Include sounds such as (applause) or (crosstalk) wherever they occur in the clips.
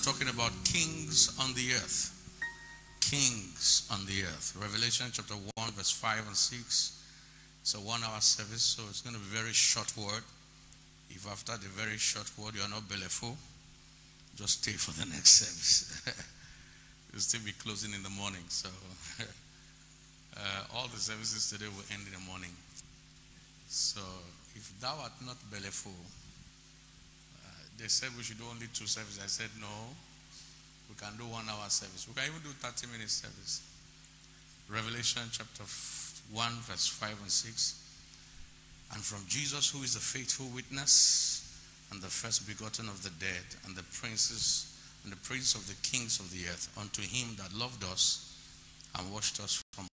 we're talking about kings on the earth. Kings on the earth. Revelation chapter 1, verse 5 and 6. It's a one hour service, so it's going to be very short word. If after the very short word you are not bellyful, just stay for the (laughs) next service. (laughs) You'll still be closing in the morning, so (laughs) uh, all the services today will end in the morning. So if thou art not bellyful, uh, they said we should do only two services. I said no, we can do one hour service. We can even do 30 minute service. Revelation chapter 1, verse 5 and 6. And from Jesus, who is the faithful witness and the first begotten of the dead, and the princes and the prince of the kings of the earth, unto him that loved us and washed us from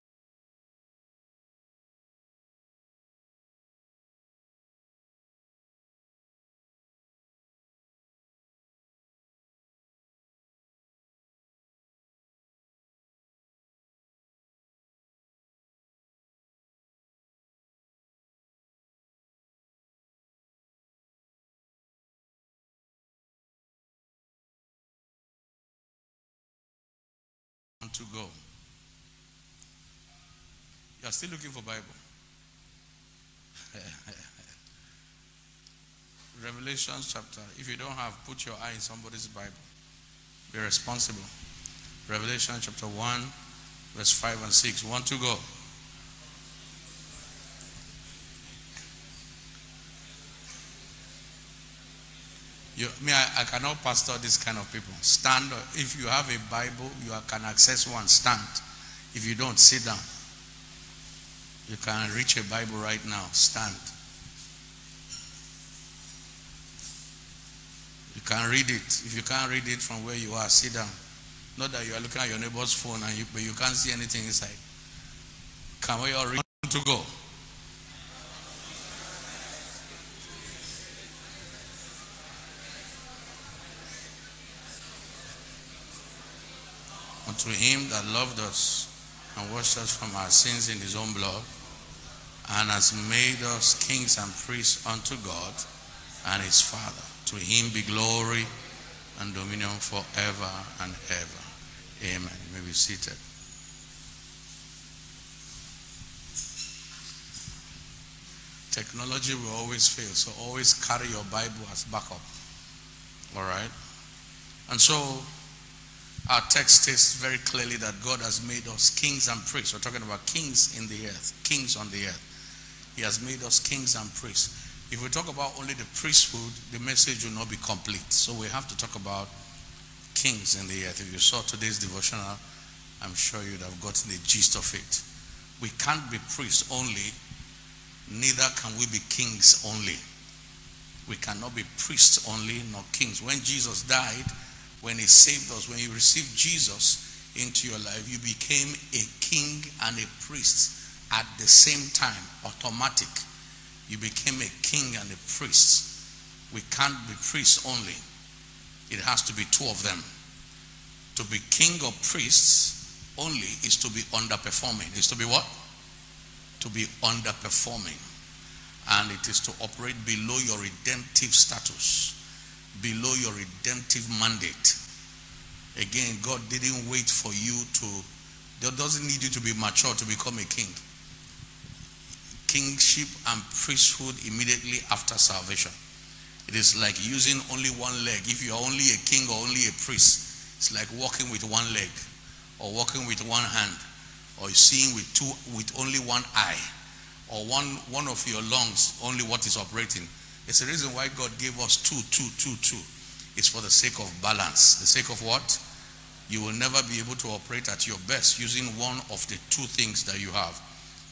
You are still looking for Bible. (laughs) Revelation chapter. If you don't have, put your eye in somebody's Bible. Be responsible. Revelation chapter 1, verse 5 and 6. Want to go? You, me, I, I cannot pastor this kind of people. Stand. If you have a Bible, you can access one. Stand. If you don't, sit down. You can reach a Bible right now. Stand. You can read it. If you can't read it from where you are, sit down. Not that you are looking at your neighbor's phone and you, but you can't see anything inside. Can we all read to go? Unto him that loved us and washed us from our sins in his own blood and has made us kings and priests unto God and his Father. To him be glory and dominion forever and ever. Amen. You may be seated. Technology will always fail, so always carry your Bible as backup. All right? And so, our text states very clearly that God has made us kings and priests. We're talking about kings in the earth, kings on the earth. He has made us kings and priests. If we talk about only the priesthood, the message will not be complete. So we have to talk about kings in the earth. If you saw today's devotional, I'm sure you'd have gotten the gist of it. We can't be priests only, neither can we be kings only. We cannot be priests only, nor kings. When Jesus died, when he saved us, when you received Jesus into your life, you became a king and a priest at the same time, automatic. You became a king and a priest. We can't be priests only. It has to be two of them. To be king or priests only is to be underperforming. Is to be what? To be underperforming. And it is to operate below your redemptive status, below your redemptive mandate. Again, God didn't wait for you to, God doesn't need you to be mature to become a king. Kingship and priesthood immediately after salvation. It is like using only one leg. If you are only a king or only a priest, it's like walking with one leg or walking with one hand or seeing with two with only one eye or one one of your lungs only what is operating. It's the reason why God gave us two, two, two, two. It's for the sake of balance. The sake of what? You will never be able to operate at your best using one of the two things that you have.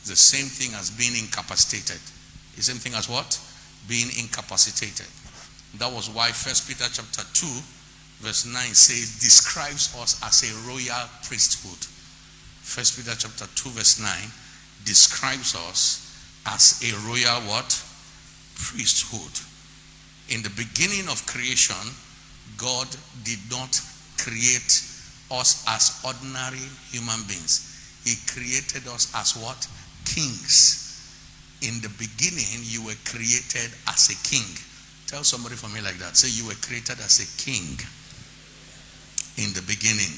The same thing as being incapacitated. The same thing as what? Being incapacitated. That was why First Peter chapter 2, verse 9 says, describes us as a royal priesthood. First Peter chapter 2, verse 9 describes us as a royal what? Priesthood. In the beginning of creation, God did not create us as ordinary human beings. He created us as what? Kings. In the beginning, you were created as a king. Tell somebody for me like that. Say you were created as a king in the beginning.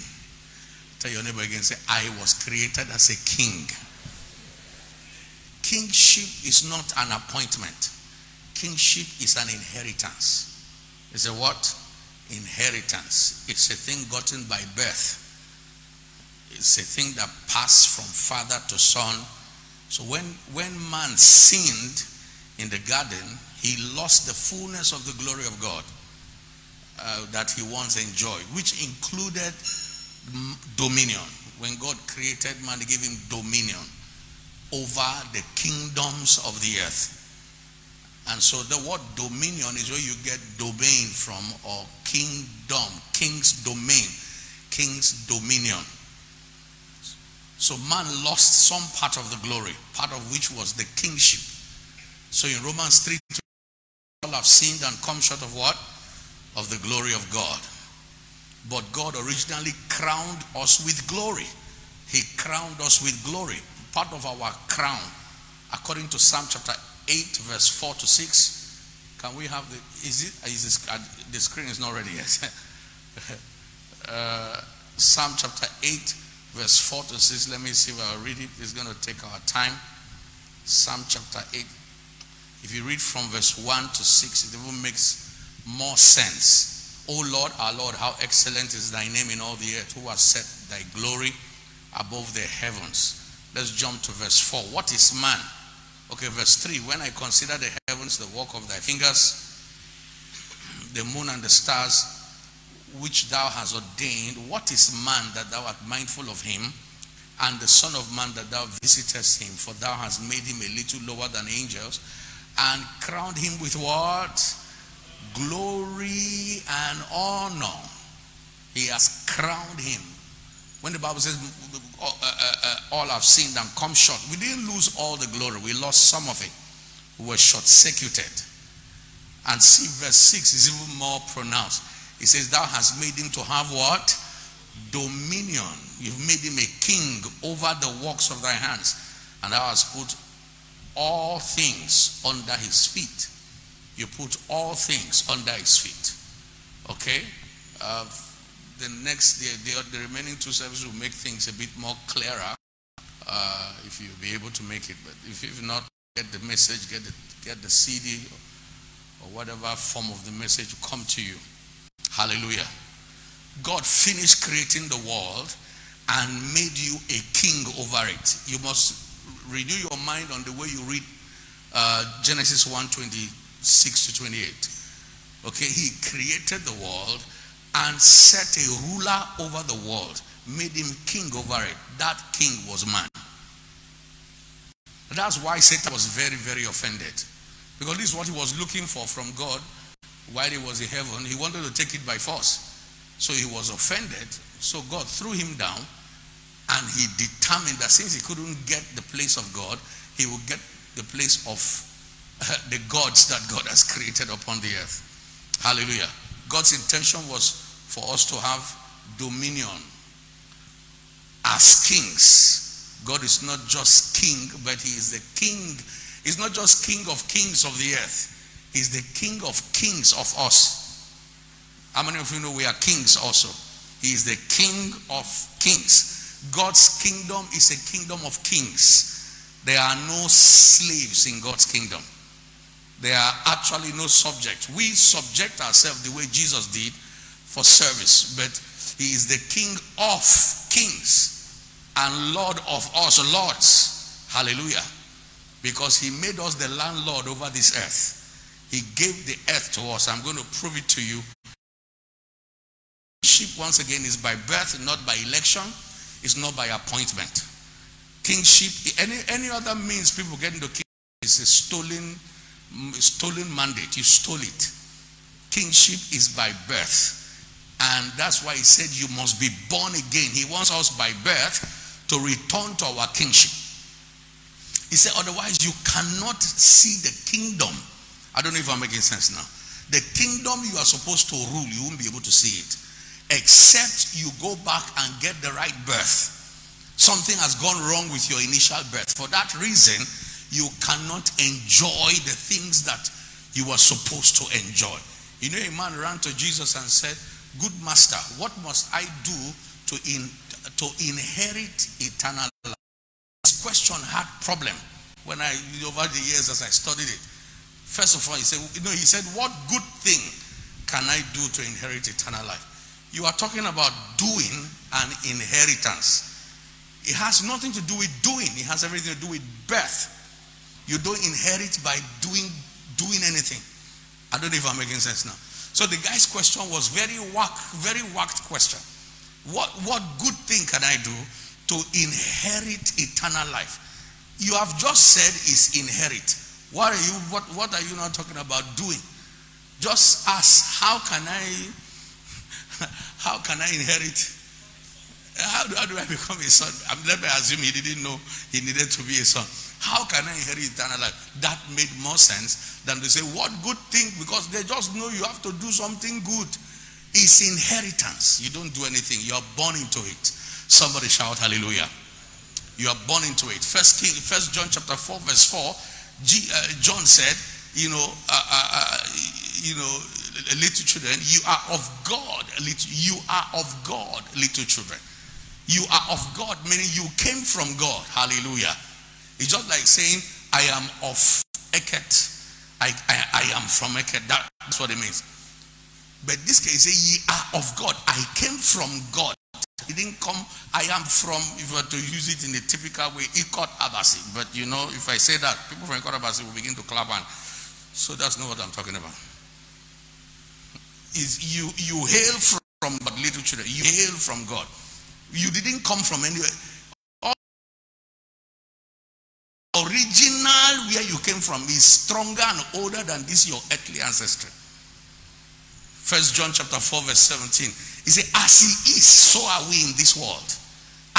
Tell your neighbor again, say, I was created as a king. Kingship is not an appointment. Kingship is an inheritance. It's a what? Inheritance. It's a thing gotten by birth. It's a thing that passed from father to son. So when, when man sinned in the garden, he lost the fullness of the glory of God uh, that he once enjoyed, which included dominion. When God created man, he gave him dominion over the kingdoms of the earth. And so the word dominion is where you get domain from, or kingdom, king's domain, king's dominion. So man lost some part of the glory, part of which was the kingship. So in Romans 3, all have sinned and come short of what? Of the glory of God. But God originally crowned us with glory. He crowned us with glory. Part of our crown, according to Psalm chapter 8, verse 4 to 6. Can we have the, is it, is this, uh, the screen is not ready yet. (laughs) uh, Psalm chapter 8, verse 4 to 6. Let me see if I read it. It's going to take our time. Psalm chapter 8. If you read from verse 1 to 6, it even makes more sense. O Lord, our Lord, how excellent is thy name in all the earth, who has set thy glory above the heavens. Let's jump to verse 4. What is man? Okay, verse 3. When I consider the heavens, the work of thy fingers, (clears throat) the moon and the stars, which thou hast ordained, what is man that thou art mindful of him? And the Son of Man that thou visitest him, for thou hast made him a little lower than angels, and crowned him with what? Glory and honor. He has crowned him. When the Bible says, uh, uh, uh, all have sinned and come short, we didn't lose all the glory. We lost some of it. We were short circuited. And see, verse 6 is even more pronounced. It says, Thou hast made him to have what? Dominion. You've made him a king over the works of thy hands. And thou hast put all things under his feet. You put all things under his feet. Okay? Uh, the next, the, the, the, remaining two services will make things a bit more clearer uh, if you'll be able to make it. But if, if not, get the message, get the, get the CD or whatever form of the message will come to you. Hallelujah. God finished creating the world and made you a king over it. You must renew your mind on the way you read uh, Genesis 1 26 to 28. Okay, he created the world and set a ruler over the world, made him king over it. That king was man. That's why Satan was very, very offended. Because this is what he was looking for from God while he was in heaven. He wanted to take it by force. So he was offended. So God threw him down and he determined that since he couldn't get the place of God, he would get the place of uh, (laughs) the gods that God has created upon the earth. Hallelujah. God's intention was for us to have dominion as kings. God is not just king, but he is the king. He's not just king of kings of the earth. He's the king of kings of us. How many of you know we are kings also? He is the king of kings. God's kingdom is a kingdom of kings. There are no slaves in God's kingdom. There are actually no subjects. We subject ourselves the way Jesus did for service, but he is the king of kings and lord of us lords. Hallelujah. Because he made us the landlord over this earth. He gave the earth to us. I'm going to prove it to you. Kingship, once again, is by birth, not by election. It's not by appointment. Kingship, any, any other means people get into kingship is a stolen mm, stolen mandate. You stole it. Kingship is by birth. And that's why he said you must be born again. He wants us by birth to return to our kingship. He said, otherwise you cannot see the kingdom. I don't know if I'm making sense now. The kingdom you are supposed to rule, you won't be able to see it. Except you go back and get the right birth. Something has gone wrong with your initial birth. For that reason, you cannot enjoy the things that you are supposed to enjoy. You know, a man ran to Jesus and said, Good master, what must I do to, in, to inherit eternal life? This question had problem when I, over the years as I studied it. First of all, he said, you know, he said, what good thing can I do to inherit eternal life? You are talking about doing an inheritance. It has nothing to do with doing. It has everything to do with birth. You don't inherit by doing doing anything. I don't know if I'm making sense now. So the guy's question was very whack, very whacked question. What what good thing can I do to inherit eternal life? You have just said is inherit. What are you what, what are you not talking about doing? Just ask, how can I (laughs) how can I inherit? How do, how do I become a son? I'm, let me assume he didn't know he needed to be a son. How can I inherit eternal life? That made more sense than to say, What good thing? Because they just know you have to do something good. It's inheritance. You don't do anything, you are born into it. Somebody shout hallelujah. You are born into it. First King, First John chapter 4, verse 4, G, uh, John said, you know, uh, uh, uh you know, little children, you are of God. Little, you are of God, little children. You are of God, meaning you came from God. Hallelujah. It's just like saying, I am of Eket. I, I, I am from Eket. That, that's what it means. But this case, ye are of God. I came from God. He didn't come, I am from, if you were to use it in a typical way, Ikot Abasi. But you know, if I say that, people from Ikot Abasi will begin to clap and so that's not what I'm talking about. Is you you hail from God, little children. You hail from God. You didn't come from anywhere original where you came from is stronger and older than this your earthly ancestry. First John chapter 4 verse 17. He said, as he is, so are we in this world.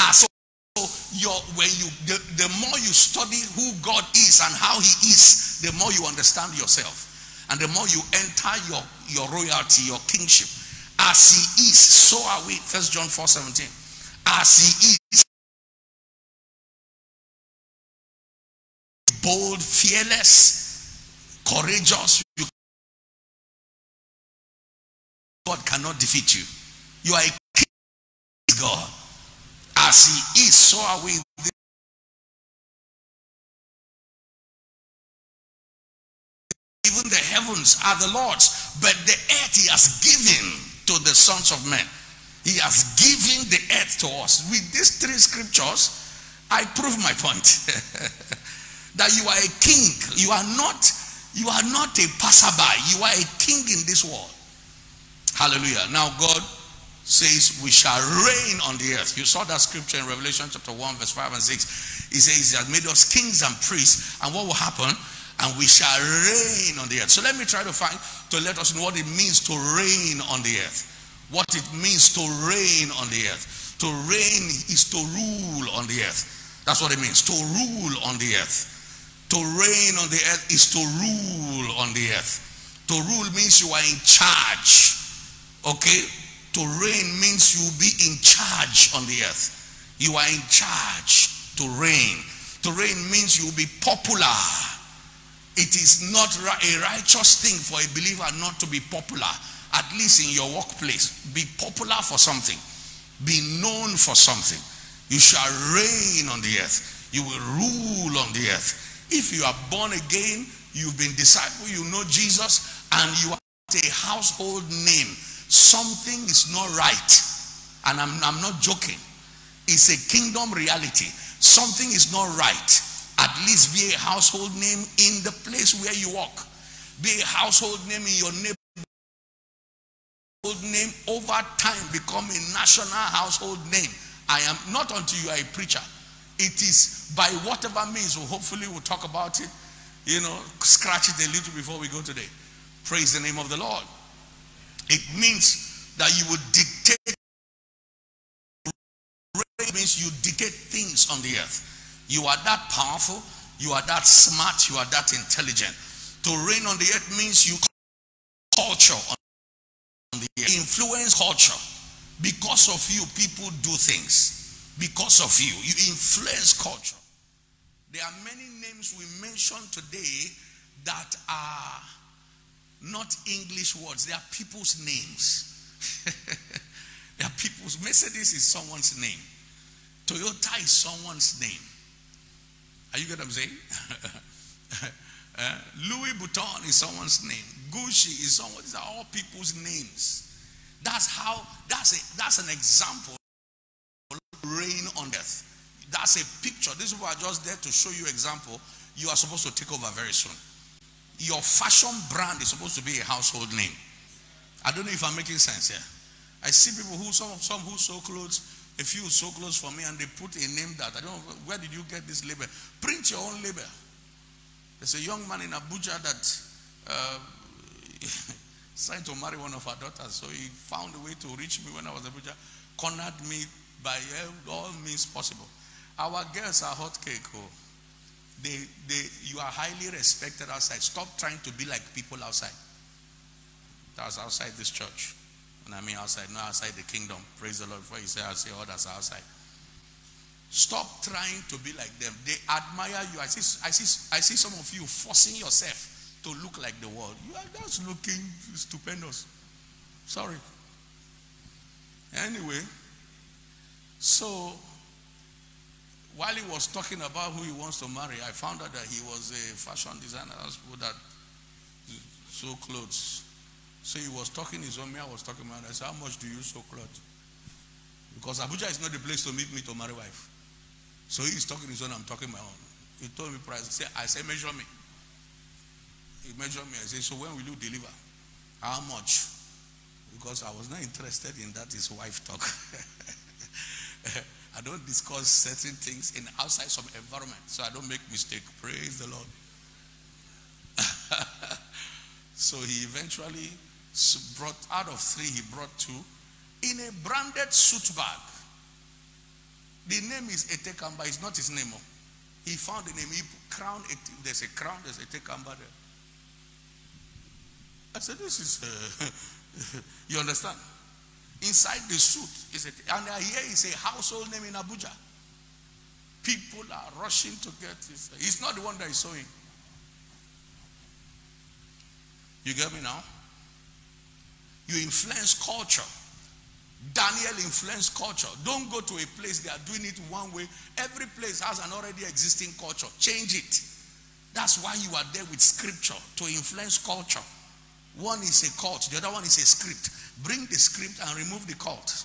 Ah, as so your when you the, the more you study who God is and how he is, the more you understand yourself. And the more you enter your, your royalty, your kingship. As he is, so are we. First John 4 17. As he is, bold, fearless, courageous. You, God cannot defeat you. You are a king God. As he is, so are we even the heavens are the Lord's, but the earth he has given to the sons of men. He has given the earth to us. With these three scriptures, I prove my point. (laughs) that you are a king. You are not, you are not a passerby. You are a king in this world. Hallelujah. Now God says we shall reign on the earth. You saw that scripture in Revelation chapter 1, verse 5 and 6. He says he has made us kings and priests. And what will happen? And we shall reign on the earth. So let me try to find to let us know what it means to reign on the earth. What it means to reign on the earth. To reign is to rule on the earth. That's what it means. To rule on the earth. To reign on the earth is to rule on the earth. To rule means you are in charge. Okay? To reign means you will be in charge on the earth. You are in charge to reign. To reign means you will be popular. It is not a righteous thing for a believer not to be popular, at least in your workplace. Be popular for something, be known for something. You shall reign on the earth, you will rule on the earth. If you are born again, you've been disciple, you know Jesus, and you are a household name, something is not right. And I'm, I'm not joking. It's a kingdom reality. Something is not right. At least be a household name in the place where you walk. Be a household name in your neighborhood. Name over time become a national household name. I am not until you are a preacher. It is by whatever means, so hopefully we'll talk about it, you know, scratch it a little before we go today. Praise the name of the Lord. It means that you would dictate, it means you dictate things on the earth. You are that powerful, you are that smart, you are that intelligent. To reign on the earth means you culture on the earth, influence culture. Because of you, people do things because of you. You influence culture. There are many names we mentioned today that are not English words, they are people's names. (laughs) they are people's. Mercedes is someone's name, Toyota is someone's name. Are you get what I'm saying? uh, (laughs) Louis Vuitton is someone's name. Gucci is someone. These are all people's names. That's how. That's a, that's an example reign on earth. That's a picture. These people are just there to show you example. You are supposed to take over very soon. Your fashion brand is supposed to be a household name. I don't know if I'm making sense here. I see people who some some who sew clothes, a few sew clothes for me, and they put a name that I don't know where did you get this label? Print your own label. There's a young man in Abuja that uh, (laughs) decided to marry one of our daughters, so he found a way to reach me when I was in Abuja, cornered me by all means possible. Our girls are hot cake. Oh. They, they, you are highly respected outside. Stop trying to be like people outside. That's outside this church. And I mean outside, not outside the kingdom. Praise the Lord. Before you say, I say others are outside. Stop trying to be like them. They admire you. I see, I see, I see some of you forcing yourself to look like the world. You are just looking stupendous. Sorry. Anyway, so, while he was talking about who he wants to marry, I found out that he was a fashion designer. That sew clothes. So he was talking his own, me, I was talking about I said, How much do you sew clothes? Because Abuja is not the place to meet me to marry wife. So he's talking his own, I'm talking my own. He told me price. Said, I said, measure me. He measured me. I said, So when will you deliver? How much? Because I was not interested in that his wife talk. (laughs) I don't discuss certain things in outside some environment, so I don't make mistake. Praise the Lord. (laughs) so he eventually brought out of three, he brought two in a branded suit bag. The name is Etekamba. It's not his name. Oh. He found the name. He crown. There's a crown. There's Etekamba there. I said, "This is." Uh, (laughs) you understand? Inside the suit is a, and I hear is a household name in Abuja. People are rushing to get this. He's not the one that is sewing. You get me now? You influence culture. Daniel influenced culture. Don't go to a place they are doing it one way. Every place has an already existing culture. Change it. That's why you are there with scripture to influence culture. One is a cult, the other one is a script. Bring the script and remove the cult.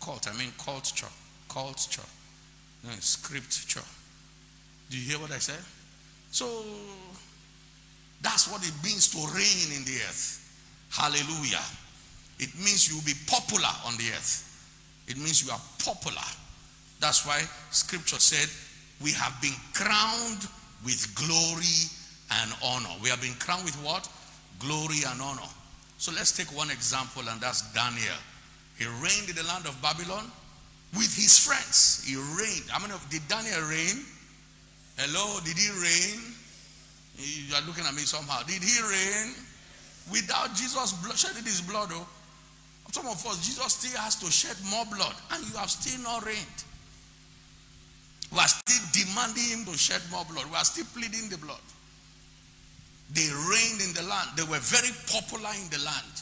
Cult, I mean culture. Culture. No, scripture. Do you hear what I said? So that's what it means to reign in the earth. Hallelujah. It means you'll be popular on the earth. It means you are popular. That's why scripture said, We have been crowned with glory and honor. We have been crowned with what? Glory and honor. So let's take one example, and that's Daniel. He reigned in the land of Babylon with his friends. He reigned. How many of did Daniel reign? Hello, did he reign? You are looking at me somehow. Did he reign? Without Jesus shedding his blood, oh. Some of us, Jesus still has to shed more blood, and you have still not reigned. We are still demanding him to shed more blood. We are still pleading the blood. They reigned in the land. They were very popular in the land.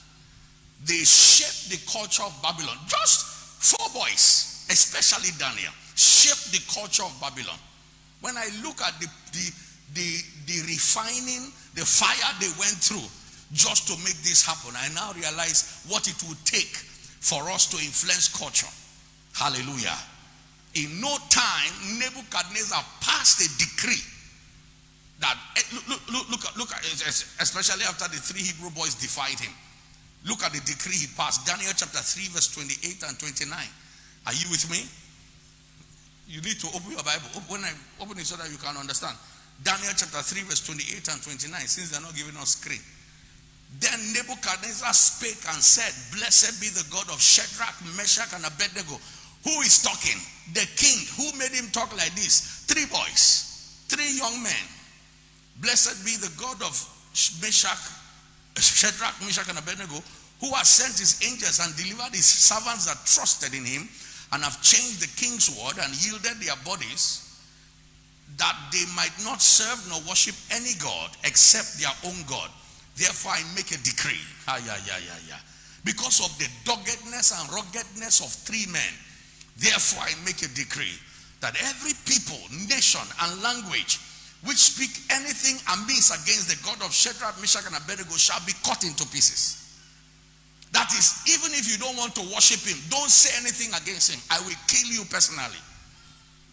They shaped the culture of Babylon. Just four boys, especially Daniel, shaped the culture of Babylon. When I look at the, the, the, the refining, the fire they went through just to make this happen, I now realize what it would take for us to influence culture. Hallelujah. In no time, Nebuchadnezzar passed a decree that eh, look, look, look, look, look, especially after the three Hebrew boys defied him. Look at the decree he passed. Daniel chapter 3, verse 28 and 29. Are you with me? You need to open your Bible. When I open it so that you can understand. Daniel chapter 3, verse 28 and 29, since they're not giving us screen. Then Nebuchadnezzar spake and said, Blessed be the God of Shadrach, Meshach, and Abednego. Who is talking? The king. Who made him talk like this? Three boys, three young men. Blessed be the God of Meshach, Shadrach, Meshach, and Abednego, who has sent his angels and delivered his servants that trusted in him and have changed the king's word and yielded their bodies that they might not serve nor worship any God except their own God. Therefore, I make a decree. Ah, yeah, yeah, yeah, yeah. Because of the doggedness and ruggedness of three men, therefore, I make a decree that every people, nation, and language which speak anything amiss against the God of Shadrach, Meshach, and Abednego shall be cut into pieces. That is, even if you don't want to worship him, don't say anything against him. I will kill you personally.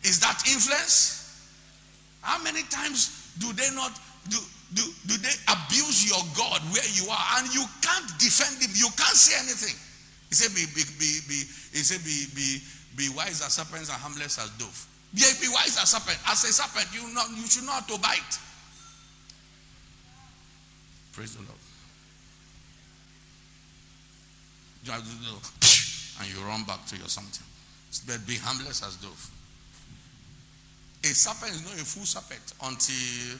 Is that influence? How many times do they not do, do, do they abuse your God where you are and you can't defend him? You can't say anything. He said, be, be, be, be, he said, be, be, be wise as serpents and harmless as dove. Be, be wise as serpent. As a serpent, you, not, you should not to bite. Praise the Lord. (laughs) And you run back to your something. But be harmless as dove. A serpent is not a full serpent until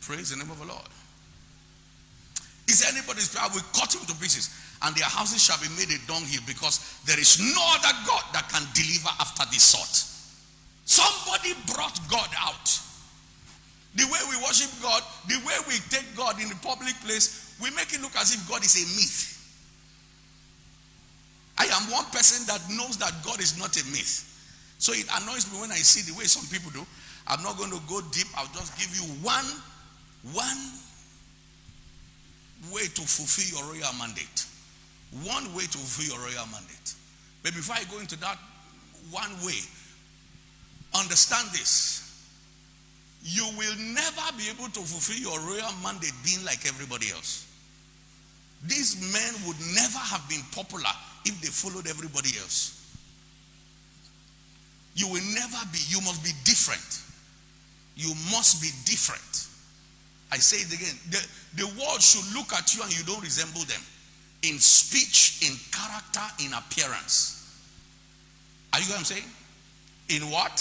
praise the name of the Lord. Is anybody's I will cut him to pieces and their houses shall be made a dunghill because there is no other God that can deliver after this sort. Somebody brought God out. The way we worship God, the way we take God in the public place, we make it look as if God is a myth. I am one person that knows that God is not a myth. So it annoys me when I see the way some people do. I'm not going to go deep. I'll just give you one, one way to fulfill your royal mandate. One way to fulfill your royal mandate. But before I go into that one way, understand this. You will never be able to fulfill your royal mandate being like everybody else. These men would never have been popular if they followed everybody else. You will never be, you must be different. You must be different. I say it again. The, the world should look at you and you don't resemble them in speech, in character, in appearance. Are you what I'm saying? In what?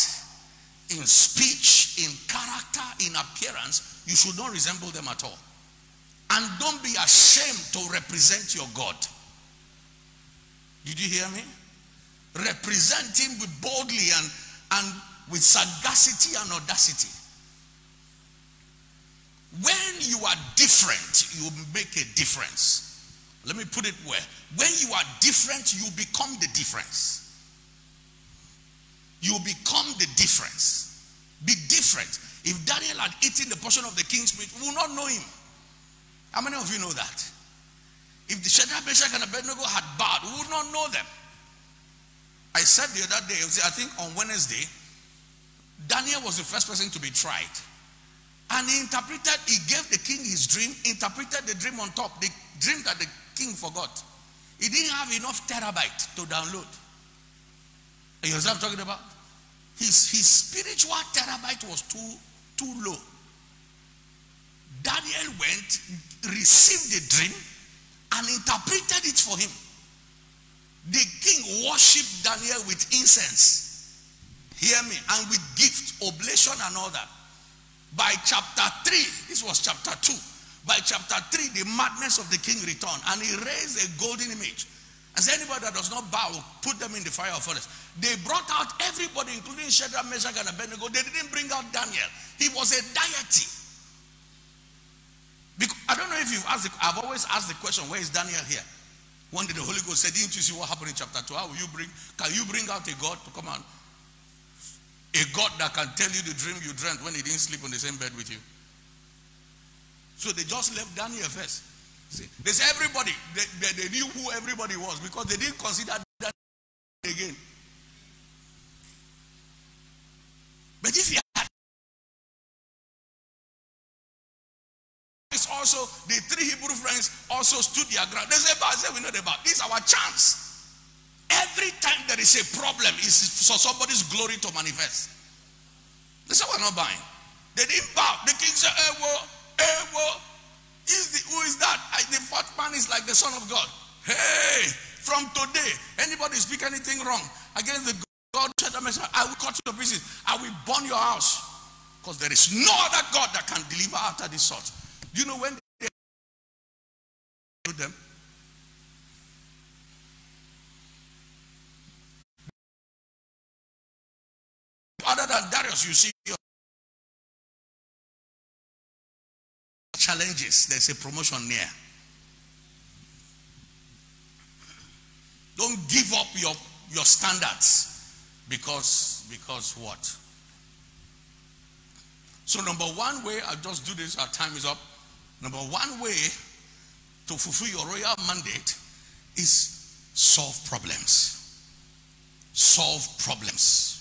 In speech, in character, in appearance, you should not resemble them at all. And don't be ashamed to represent your God. Did you hear me? Represent him with boldly and, and with sagacity and audacity. When you are different, you make a difference. Let me put it where. When you are different, you become the difference. You become the difference. Be different. If Daniel had eaten the portion of the king's meat, we would not know him. How many of you know that? If the Shadrach, Meshach, and Abednego had bowed, we would not know them. I said the other day, I think on Wednesday, Daniel was the first person to be tried. And he interpreted, he gave the king his dream, interpreted the dream on top, the dream that the king forgot. He didn't have enough terabyte to download. You know what I'm talking about? His, his spiritual terabyte was too, too low. Daniel went, received the dream, and interpreted it for him. The king worshipped Daniel with incense. Hear me. And with gift, oblation, and all that. By chapter 3, this was chapter 2. By chapter 3, the madness of the king returned. And he raised a golden image. Said, anybody that does not bow, put them in the fire of furnace. They brought out everybody, including Shadrach, Meshach, and Abednego. They didn't bring out Daniel. He was a deity. Because, I don't know if you've asked, the, I've always asked the question, where is Daniel here? One day the Holy Ghost said, Didn't you see what happened in chapter 2? How will you bring, can you bring out a God to come out? A God that can tell you the dream you dreamt when he didn't sleep on the same bed with you. So they just left Daniel first. See, they say everybody, they, they, they, knew who everybody was because they didn't consider that again. But if you had it's also the three Hebrew friends also stood their ground. They say, say we know about this is our chance. Every time there is a problem, is for somebody's glory to manifest. They say we're not buying. They didn't bow. The king said, hey, well, hey, well, is the, who is that? I, the fourth man is like the son of God. Hey, from today, anybody speak anything wrong against the God, I will cut you to pieces. I will burn your house. Because there is no other God that can deliver after this sort. Do you know when they do them? Other than Darius, you see challenges. There's a promotion near. Don't give up your, your standards because because what? So number one way, I'll just do this, our time is up. Number one way to fulfill your royal mandate is solve problems. Solve problems.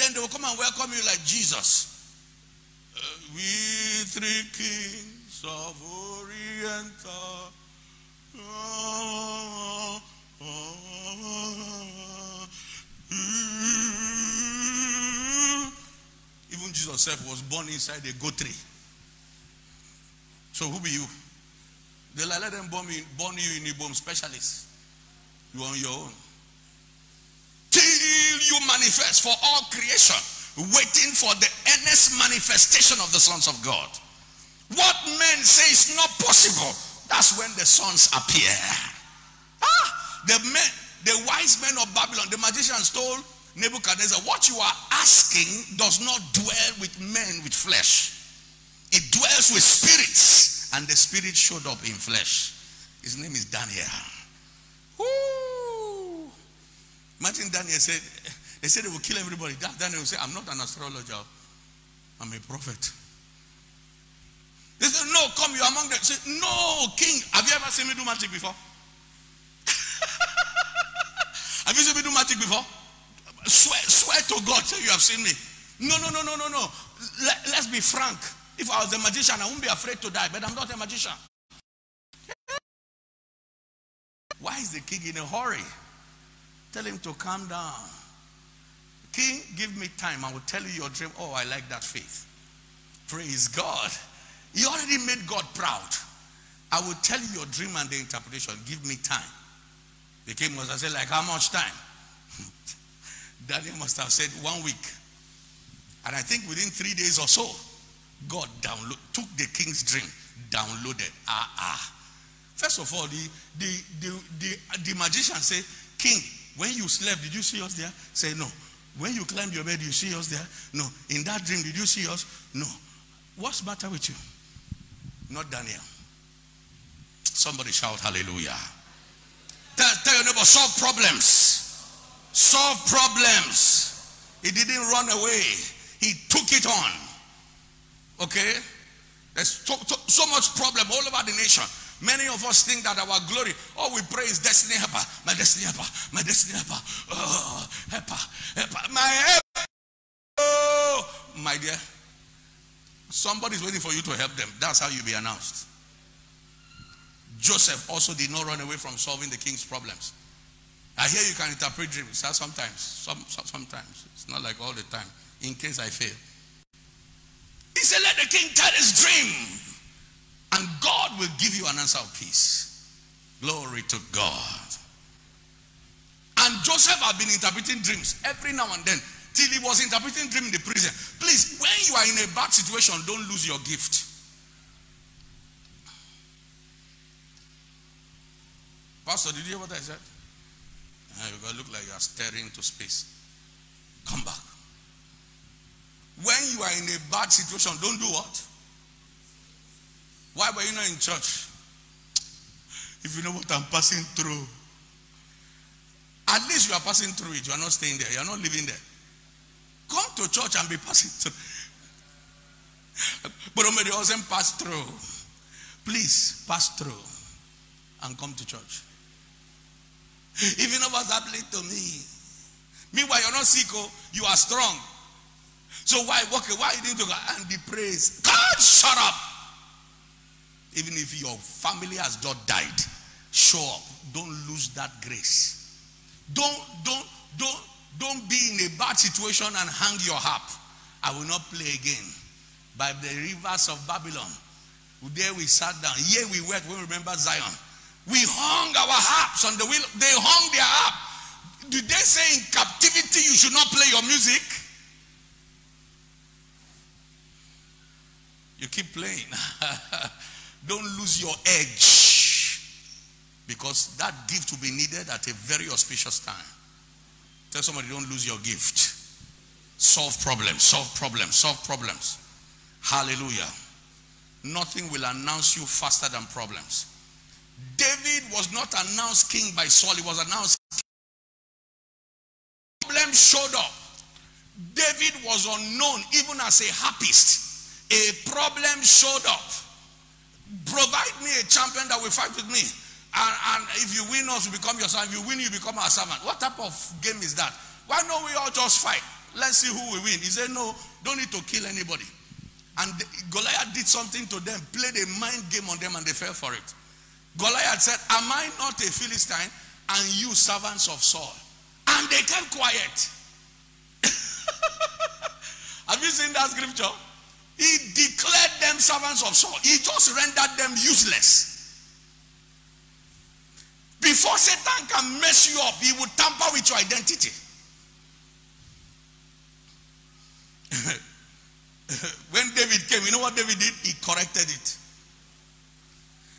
Then they will come and welcome you like Jesus. Uh, we three kings of Orient. Oh, oh, oh, Even Jesus self was born inside a goat tree. So who be you? They like, let them born, me, born you in Ibom specialist. You on your own. Till you manifest for all creation, waiting for the earnest manifestation of the sons of God. What men say is not possible, that's when the sons appear. Ah, the men, the wise men of Babylon, the magicians told Nebuchadnezzar, what you are asking does not dwell with men with flesh. It dwells with spirits. And the spirit showed up in flesh. His name is Daniel. Woo! Imagine Daniel said, they said they will kill everybody. Daniel said, I'm not an astrologer. I'm a prophet. They said, no, come, you're among them. Said, no, king. Have you ever seen me do magic before? (laughs) have you seen me do magic before? Swear, swear to God, say you have seen me. No, no, no, no, no, no. Let, let's be frank. If I was a magician, I wouldn't be afraid to die, but I'm not a magician. Why is the king in a hurry? Tell him to calm down. King, give me time. I will tell you your dream. Oh, I like that faith. Praise God. He already made God proud. I will tell you your dream and the interpretation. Give me time. The king must have said, like how much time? (laughs) Daniel must have said one week. And I think within three days or so, God download, took the king's dream, downloaded. Ah, ah. First of all, the, the, the, the, the magician said, King, when you slept, did you see us there? Say, no. When you climbed your bed, you see us there? No. In that dream, did you see us? No. What's matter with you? Not Daniel. Somebody shout hallelujah. Tell, tell your neighbor, solve problems. Solve problems. He didn't run away. He took it on. Okay? There's so, so, so much problem all over the nation. Many of us think that our glory, all we pray is destiny helper, my destiny helper, my destiny helper, oh, helper, helper, my helper. Oh, my dear, somebody's waiting for you to help them. That's how you be announced. Joseph also did not run away from solving the king's problems. I hear you can interpret dreams. Sometimes, some, sometimes it's not like all the time. In case I fail, he said, "Let the king tell his dream." And God will give you an answer of peace. Glory to God. And Joseph had been interpreting dreams every now and then till he was interpreting dream in the prison. Please, when you are in a bad situation, don't lose your gift. Pastor, did you hear what I said? Uh, you look like you are staring into space. Come back. When you are in a bad situation, don't do what? Why were you not in church? If you know what I'm passing through, at least you are passing through it. You are not staying there. You are not living there. Come to church and be passing through. (laughs) But Omedi doesn't pass through. Please pass through and come to church. If you know what's happening to me, meanwhile you're not sick, oh, you are strong. So why walk? Why you didn't go and be praised? God, shut up. Even if your family has just died, show up. Don't lose that grace. Don't, don't, don't, don't be in a bad situation and hang your harp. I will not play again. By the rivers of Babylon. There we sat down. Here we wept we remember Zion. We hung our harps on the wheel. They hung their harp. Did they say in captivity you should not play your music? You keep playing. (laughs) Don't lose your edge. Because that gift will be needed at a very auspicious time. Tell somebody, don't lose your gift. Solve problems, solve problems, solve problems. Hallelujah. Nothing will announce you faster than problems. David was not announced king by Saul, he was announced problem showed up. David was unknown even as a harpist. A problem showed up. Provide me a champion that will fight with me. And, and if you win us, we become your son. If you win, you become our servant. What type of game is that? Why don't we all just fight? Let's see who will win. He said, No, don't need to kill anybody. And the, Goliath did something to them, played a mind game on them, and they fell for it. Goliath said, Am I not a Philistine and you servants of Saul? And they kept quiet. (laughs) Have you seen that scripture? He declared them servants of Saul. He just rendered them useless. Before Satan can mess you up, he will tamper with your identity. (laughs) when David came, you know what David did? He corrected it.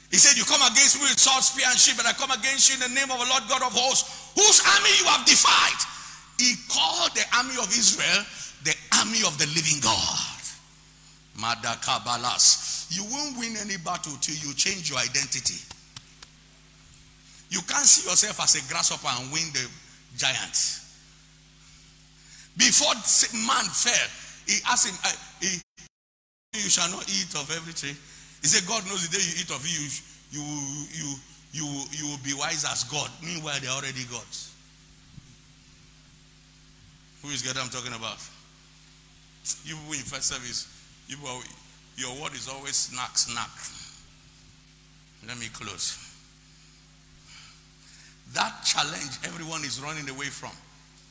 He said, You come against me with sword, spear, and shield, but I come against you in the name of the Lord God of hosts, whose army you have defied. He called the army of Israel the army of the living God. Madakabalas. You won't win any battle till you change your identity. You can't see yourself as a grasshopper and win the giant. Before man fell, he asked him, uh, he, You shall not eat of every tree. He said, God knows the day you eat of it, you, you, you, you, you will be wise as God. Meanwhile, they're already gods. Who is God I'm talking about? You in first service, you are, your word is always snack, snack. Let me close. That challenge everyone is running away from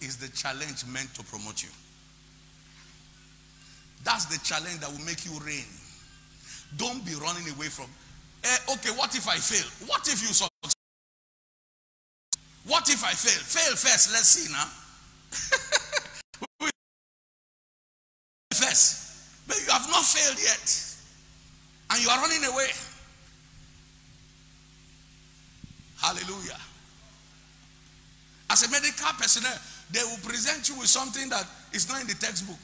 is the challenge meant to promote you. That's the challenge that will make you reign. Don't be running away from. Eh, okay, what if I fail? What if you succeed? What if I fail? Fail first. Let's see now. (laughs) first. But you have not failed yet. And you are running away. Hallelujah. As a medical personnel, they will present you with something that is not in the textbook.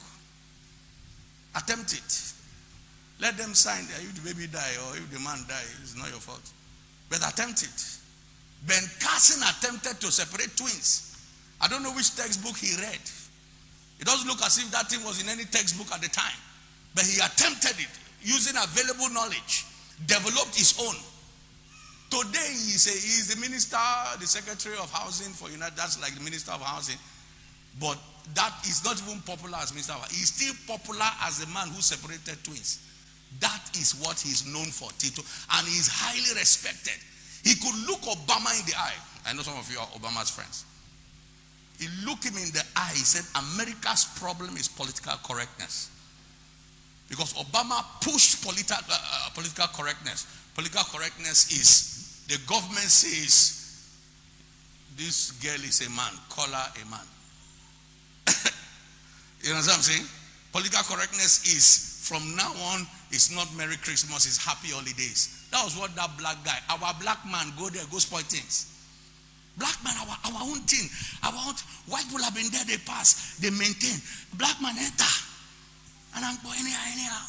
Attempt it. Let them sign there. If the baby die or if the man die, it's not your fault. But attempt it. Ben Carson attempted to separate twins. I don't know which textbook he read. It doesn't look as if that thing was in any textbook at the time. But he attempted it using available knowledge, developed his own. Today he is, a, he is the minister, the secretary of housing for United. That's like the minister of housing. But that is not even popular as minister. He's still popular as the man who separated twins. That is what he's known for, Tito. And he's highly respected. He could look Obama in the eye. I know some of you are Obama's friends. He looked him in the eye. He said, America's problem is political correctness. Because Obama pushed politi- uh, uh, political correctness. Political correctness is the government says this girl is a man, call her a man. (coughs) you know what I'm saying? Political correctness is from now on, it's not Merry Christmas, it's Happy Holidays. That was what that black guy, our black man, go there, go spoil things. Black man, our, our own thing. Our own, white people have been there, they pass, they maintain. Black man enter. And I'm going anyhow, anyhow.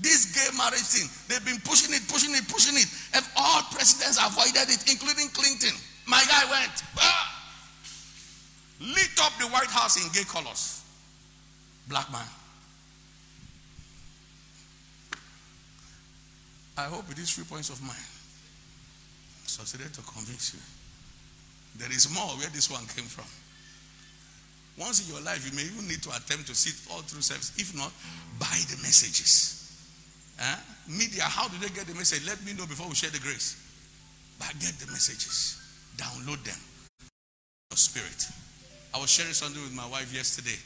This gay marriage thing, they've been pushing it, pushing it, pushing it. If all presidents avoided it, including Clinton. My guy went, ah, lit up the White House in gay colors. Black man. I hope with these three points of mine, succeeded to convince you. There is more where this one came from. Once in your life, you may even need to attempt to sit all through service. If not, buy the messages. Eh? Media, how do they get the message? Let me know before we share the grace. But get the messages, download them. Your spirit. I was sharing something with my wife yesterday.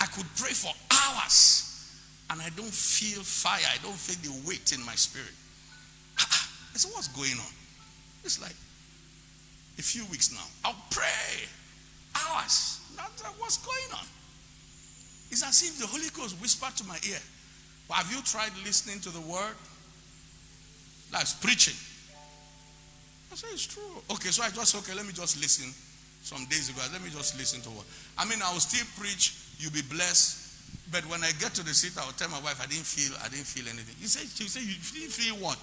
I could pray for hours and I don't feel fire. I don't feel the weight in my spirit. I said, What's going on? It's like a few weeks now. I'll pray hours. What's uh, going on? It's as if the Holy Ghost whispered to my ear. Well, have you tried listening to the word? That's preaching. I said, It's true. Okay, so I just, okay, let me just listen. Some days ago, let me just listen to what. I mean, I will still preach. You'll be blessed. But when I get to the seat, I will tell my wife I didn't feel, I didn't feel anything. He said, she said, you didn't feel what?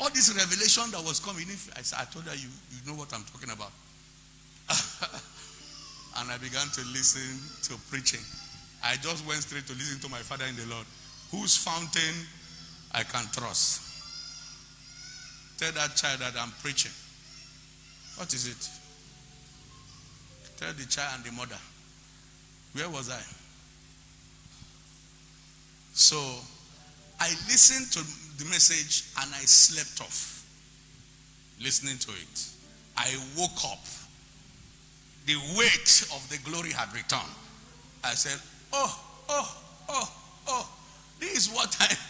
All this revelation that was coming, I, said, I told her, you, you know what I'm talking about. (laughs) and I began to listen to preaching. I just went straight to listen to my father in the Lord, whose fountain I can trust. Tell that child that I'm preaching. What is it? Tell the child and the mother. Where was I? So I listened to the message and I slept off listening to it. I woke up. The weight of the glory had returned. I said, Oh, oh, oh, oh, this is what I. (laughs)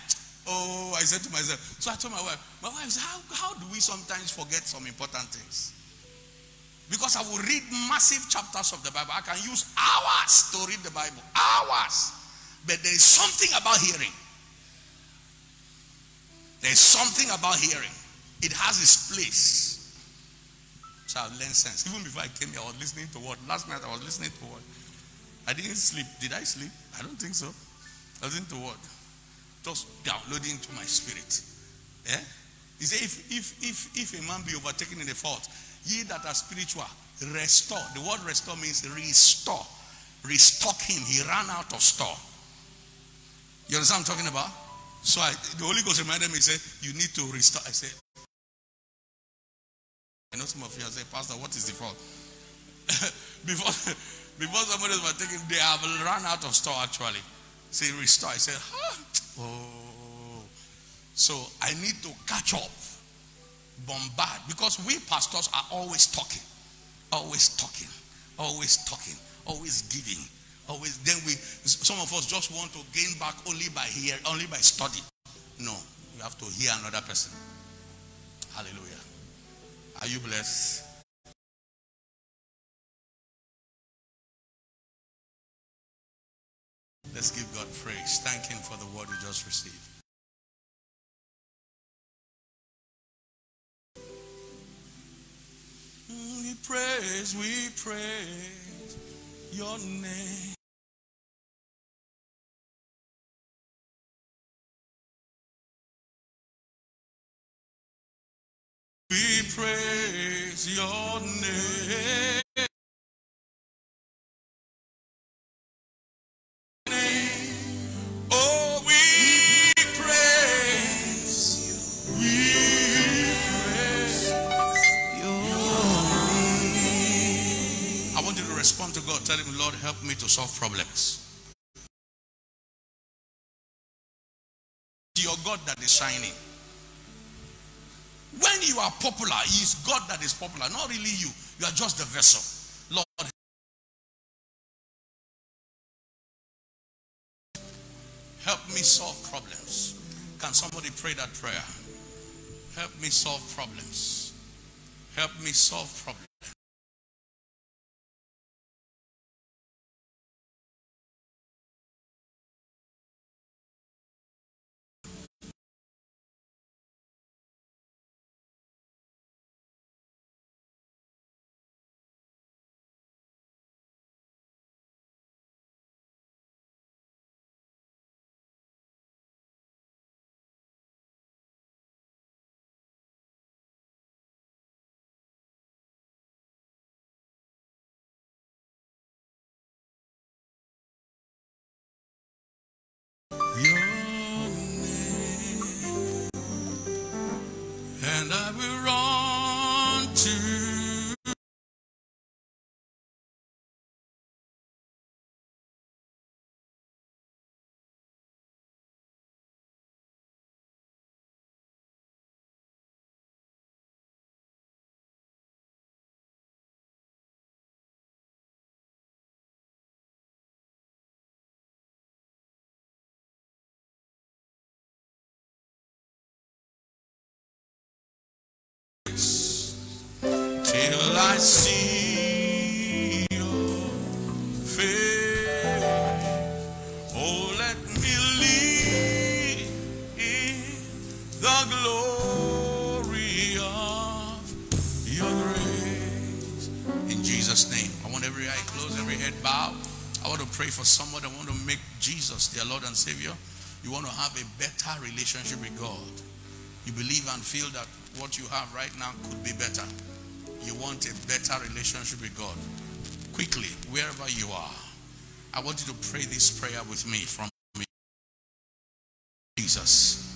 Oh, I said to myself. So I told my wife, My wife said, How, how do we sometimes forget some important things? Because I will read massive chapters of the Bible. I can use hours to read the Bible. Hours. But there is something about hearing. There is something about hearing. It has its place. So I've learned sense. Even before I came here, I was listening to what? Last night I was listening to what? I didn't sleep. Did I sleep? I don't think so. I was into what? Just downloading to my spirit. Yeah? He said, if, if, if, if a man be overtaken in a fault, ye that are spiritual, restore. The word restore means restore. Restock him. He ran out of store. You understand what I'm talking about? So I, the Holy Ghost reminded me, he said, You need to restore. I said, I know some of you are saying, Pastor, what is the fault? (laughs) before, (laughs) before somebody was taking, they have run out of store actually. Say, restore. I said, huh? Oh. So I need to catch up, bombard, because we pastors are always talking, always talking, always talking, always giving, Always. Then we, some of us just want to gain back only by hear, only by study. No, you have to hear another person. Hallelujah. Are you blessed? Let's give God praise. Thank Him for the word we just received. We praise, we praise your name. Tell him, Lord, help me to solve problems. Your God that is shining. When you are popular, He is God that is popular, not really you. You are just the vessel. Lord, help me solve problems. Can somebody pray that prayer? Help me solve problems. Help me solve problems. And I will run I see your face. Oh, let me live in the glory of your grace. In Jesus' name, I want every eye closed, every head bowed. I want to pray for someone that want to make Jesus their Lord and Savior. You want to have a better relationship with God. You believe and feel that what you have right now could be better. You want a better relationship with God. Quickly, wherever you are, I want you to pray this prayer with me from. Jesus.